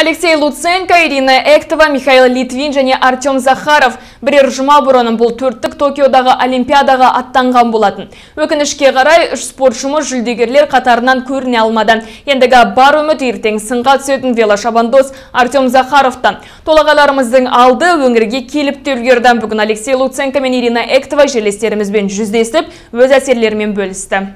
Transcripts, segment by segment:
Алексей Луценко, Ирина Эктова, Михаил Литвин және Артем Захаров бірер жұма бұрын бұл төрттік Токиодағы Олимпиадаға аттанған болатын. Өкінішке қарай үш спортшымыз жүлдегерлер қатарынан көріне алмады. Ендігі бар үміт ертең сынға түсетін велошабандоз Артем Захаровтан. Толағаларымыздың алды өңірге келіп те үлгерді. Бүгін Алексей Луценко мен Ирина Эктова жерлестерімізбен жүздесіп, өз әсерлерімен бөлісті.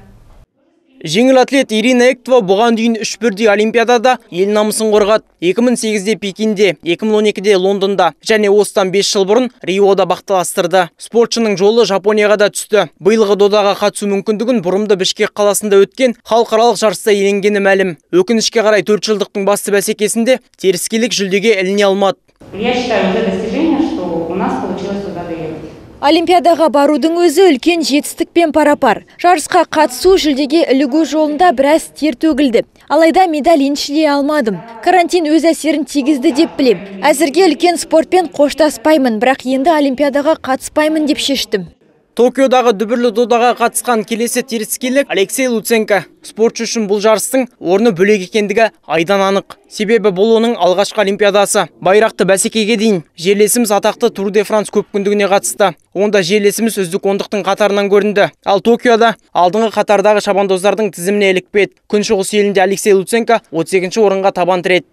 Жеңіл атлет Ирина Эктова бұған дейін үш бірдей Олимпиадада ел намысын қорғады. 2008-де Пекинде, 2012-де Лондонда және осыдан 5 жыл бұрын Риода бақталастырды. Спортшының жолы Жапонияға да түсті. Биылғы додаға қатысу мүмкіндігін бұрымды Бішкек қаласында өткен халықаралық жарыста иеленгені мәлім. Өкінішке қарай 4 жылдықтың басты бәсекесінде теріскелік жүлдеге іліне алмады. Я считаю уже достижение, что у нас получилось туда доехать. Олимпиадаға барудың өзі үлкен жетістікпен парапар. Жарысқа қатысу жүлдеге ілігу жолында біраз тер төгілді. Алайда медаль еншілей алмадым. Карантин өз әсерін тигізді деп білем. Әзірге үлкен спортпен қоштаспаймын, бірақ енді Олимпиадаға қатыспаймын деп шештім. Токиодағы дүбірлі додаға қатысқан келесі теріскелік Алексей Луценко. Спортшы үшін бұл жарыстың орны бөлек екендігі айдан анық. Себебі бұл оның алғашқы олимпиадасы. Байрақты бәсекеге дейін жерлесіміз атақты Тур де Франс көпкүндігіне қатысты. Онда жерлесіміз үздік ондықтың қатарынан көрінді. Ал Токиода алдыңғы қатардағы шабандоздардың тізіміне ілікпеді. Күншығыс елінде Алексей Луценко 32 орынға табан тіреді.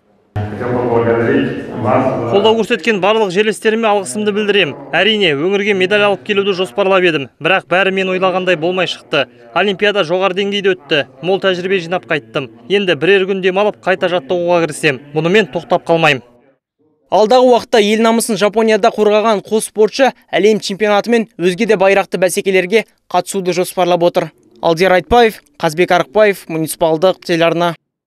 Қолдау көрсеткен барлық жерлестеріме алғысымды білдірем. әрине өңірге медаль алып келуді жоспарлап едім. Бірақ бәрі мен ойлағандай болмай шықты. Олимпиада жоғары деңгейде өтті. Мол тәжірибе жинап қайттым. Енді бірер күн демалып қайта жаттығуға кірісем. Мұнымен тоқтап қалмаймын Алдағы уақытта ел намысын Жапонияда қорғаған қос спортшы әлем чемпионаты мен өзге де байрақты бәсекелерге қатысуды жоспарлап отыр. Алдияр Айтбаев, Қазбек Арықбаев, муниципалдық телеарна.